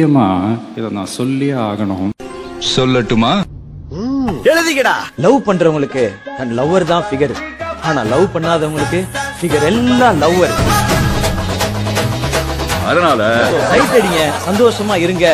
முக்கியமா இதை நான் சொல்லியே ஆகணும். சொல்லட்டுமா? எழுதிக்கடா. லவ் பண்றவங்களுக்கு தன் லவ்வர் தான் ஃபிகர் ஆனா லவ் பண்ணாதவங்களுக்கு ஃபிகர் எல்லாம் லவ்வர் அதனால சைட் அடிங்க சந்தோஷமா இருங்க.